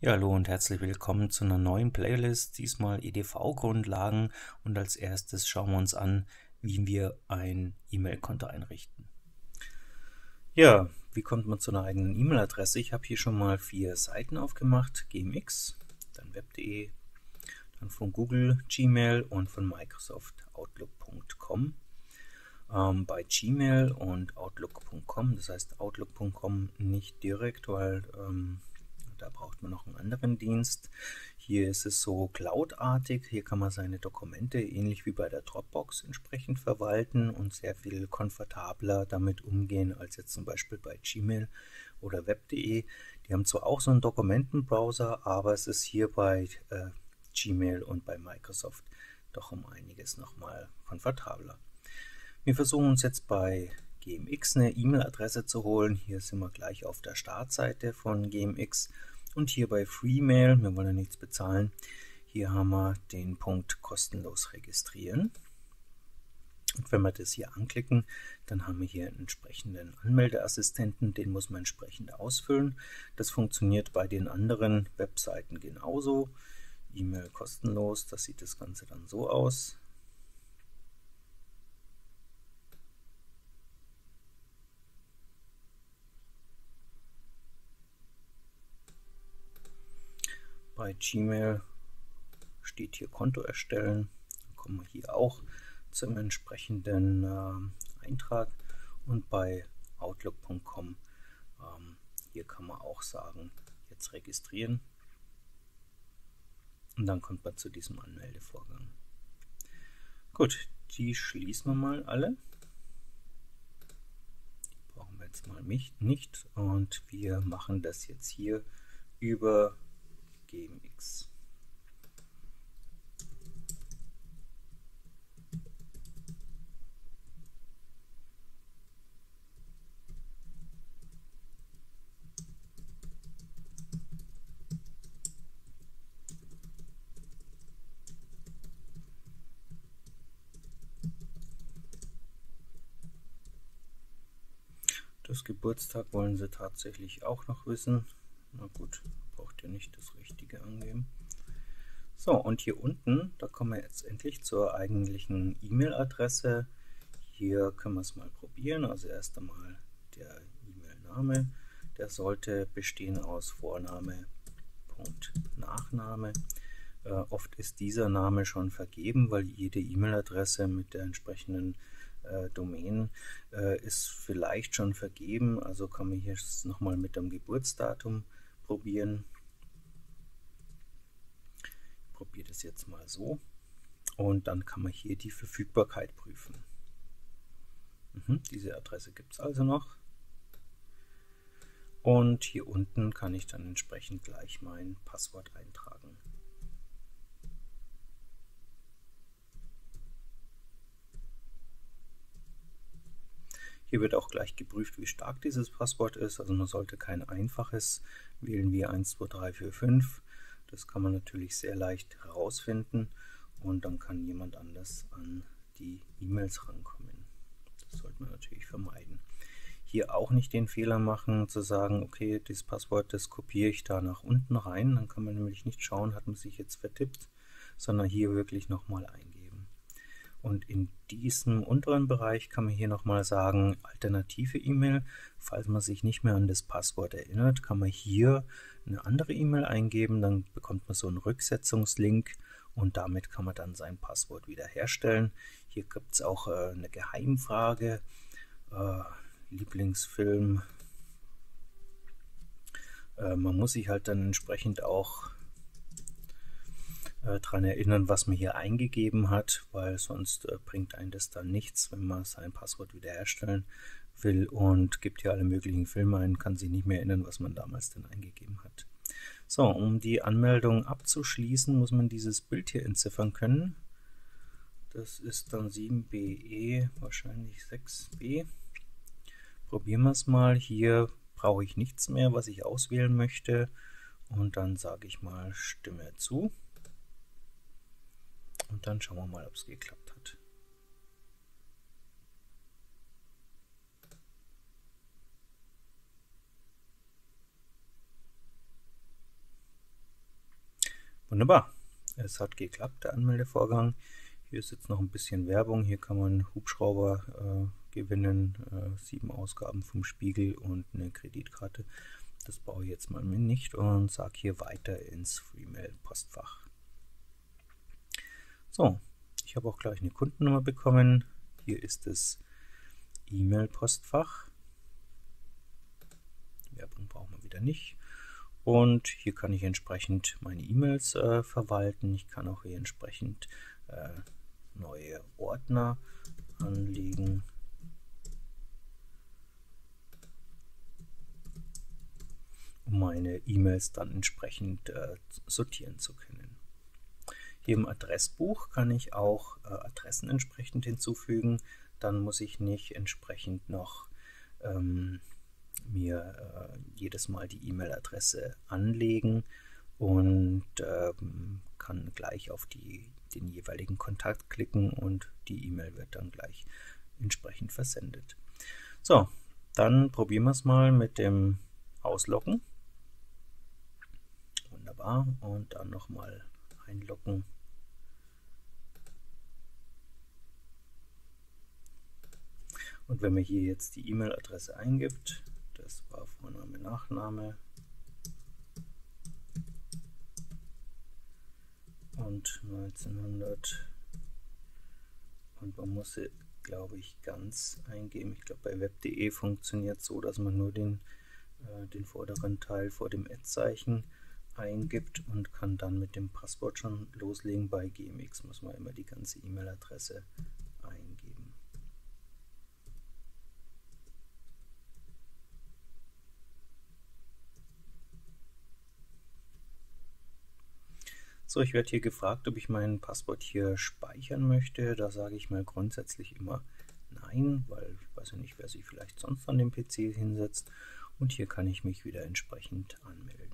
Ja, hallo und herzlich willkommen zu einer neuen Playlist, diesmal EDV-Grundlagen und als erstes schauen wir uns an, wie wir ein E-Mail-Konto einrichten. Ja, wie kommt man zu einer eigenen E-Mail-Adresse? Ich habe hier schon mal vier Seiten aufgemacht, gmx, dann web.de, dann von Google Gmail und von Microsoft Outlook.com. Ähm, bei Gmail und Outlook.com, das heißt Outlook.com nicht direkt, weil ähm, da braucht man noch einen anderen Dienst. Hier ist es so cloudartig. Hier kann man seine Dokumente ähnlich wie bei der Dropbox entsprechend verwalten und sehr viel komfortabler damit umgehen als jetzt zum Beispiel bei Gmail oder web.de. Die haben zwar auch so einen Dokumentenbrowser, aber es ist hier bei äh, Gmail und bei Microsoft doch um einiges nochmal komfortabler. Wir versuchen uns jetzt bei GMX eine E-Mail-Adresse zu holen. Hier sind wir gleich auf der Startseite von GMX und hier bei Freemail, wir wollen ja nichts bezahlen, hier haben wir den Punkt kostenlos registrieren. Und wenn wir das hier anklicken, dann haben wir hier einen entsprechenden Anmeldeassistenten, den muss man entsprechend ausfüllen. Das funktioniert bei den anderen Webseiten genauso. E-Mail kostenlos, das sieht das Ganze dann so aus. Bei Gmail steht hier Konto erstellen. Dann kommen wir hier auch zum entsprechenden äh, Eintrag. Und bei Outlook.com, ähm, hier kann man auch sagen, jetzt registrieren. Und dann kommt man zu diesem Anmeldevorgang. Gut, die schließen wir mal alle. Die brauchen wir jetzt mal nicht. Und wir machen das jetzt hier über gmx. Das Geburtstag wollen sie tatsächlich auch noch wissen. Na gut, ihr nicht das Richtige angeben. So, und hier unten, da kommen wir jetzt endlich zur eigentlichen E-Mail-Adresse. Hier können wir es mal probieren. Also erst einmal der E-Mail-Name. Der sollte bestehen aus Vorname, Punkt, Nachname. Äh, oft ist dieser Name schon vergeben, weil jede E-Mail-Adresse mit der entsprechenden äh, Domain äh, ist vielleicht schon vergeben. Also kann man hier nochmal mit dem Geburtsdatum probieren. Probiere das jetzt mal so. Und dann kann man hier die Verfügbarkeit prüfen. Mhm, diese Adresse gibt es also noch. Und hier unten kann ich dann entsprechend gleich mein Passwort eintragen. Hier wird auch gleich geprüft, wie stark dieses Passwort ist. Also man sollte kein einfaches wählen wie 1, 2, 3, 4, 5. Das kann man natürlich sehr leicht herausfinden und dann kann jemand anders an die E-Mails rankommen. Das sollte man natürlich vermeiden. Hier auch nicht den Fehler machen, zu sagen, okay, das Passwort, das kopiere ich da nach unten rein. Dann kann man nämlich nicht schauen, hat man sich jetzt vertippt, sondern hier wirklich nochmal eingeben. Und in diesem unteren Bereich kann man hier nochmal sagen, alternative E-Mail. Falls man sich nicht mehr an das Passwort erinnert, kann man hier eine andere E-Mail eingeben, dann bekommt man so einen Rücksetzungslink und damit kann man dann sein Passwort wiederherstellen. Hier gibt es auch äh, eine Geheimfrage, äh, Lieblingsfilm. Äh, man muss sich halt dann entsprechend auch äh, daran erinnern, was man hier eingegeben hat, weil sonst äh, bringt einen das dann nichts, wenn man sein Passwort wiederherstellen will und gibt hier alle möglichen Filme ein, kann sich nicht mehr erinnern, was man damals denn eingegeben hat. So, um die Anmeldung abzuschließen, muss man dieses Bild hier entziffern können. Das ist dann 7BE, wahrscheinlich 6B. Probieren wir es mal. Hier brauche ich nichts mehr, was ich auswählen möchte. Und dann sage ich mal Stimme zu. Und dann schauen wir mal, ob es geklappt hat. Wunderbar, es hat geklappt, der Anmeldevorgang. Hier ist jetzt noch ein bisschen Werbung, hier kann man Hubschrauber äh, gewinnen, äh, sieben Ausgaben vom Spiegel und eine Kreditkarte. Das baue ich jetzt mal nicht und sage hier weiter ins Freemail-Postfach. So, ich habe auch gleich eine Kundennummer bekommen. Hier ist das E-Mail-Postfach. Werbung brauchen wir wieder nicht. Und hier kann ich entsprechend meine E-Mails äh, verwalten. Ich kann auch hier entsprechend äh, neue Ordner anlegen. um meine E-Mails dann entsprechend äh, sortieren zu können. Im Adressbuch kann ich auch äh, Adressen entsprechend hinzufügen. Dann muss ich nicht entsprechend noch ähm, mir äh, jedes Mal die E-Mail-Adresse anlegen und ähm, kann gleich auf die, den jeweiligen Kontakt klicken und die E-Mail wird dann gleich entsprechend versendet. So, dann probieren wir es mal mit dem Ausloggen. Wunderbar. Und dann nochmal einloggen. Und wenn man hier jetzt die E-Mail-Adresse eingibt, das war Vorname, Nachname und 1900 und man muss sie, glaube ich, ganz eingeben. Ich glaube, bei web.de funktioniert so, dass man nur den, äh, den vorderen Teil vor dem Ad-Zeichen eingibt und kann dann mit dem Passwort schon loslegen. Bei GMX muss man immer die ganze E-Mail-Adresse eingeben. So, ich werde hier gefragt, ob ich mein Passwort hier speichern möchte. Da sage ich mal grundsätzlich immer Nein, weil ich weiß ja nicht, wer sich vielleicht sonst an dem PC hinsetzt. Und hier kann ich mich wieder entsprechend anmelden.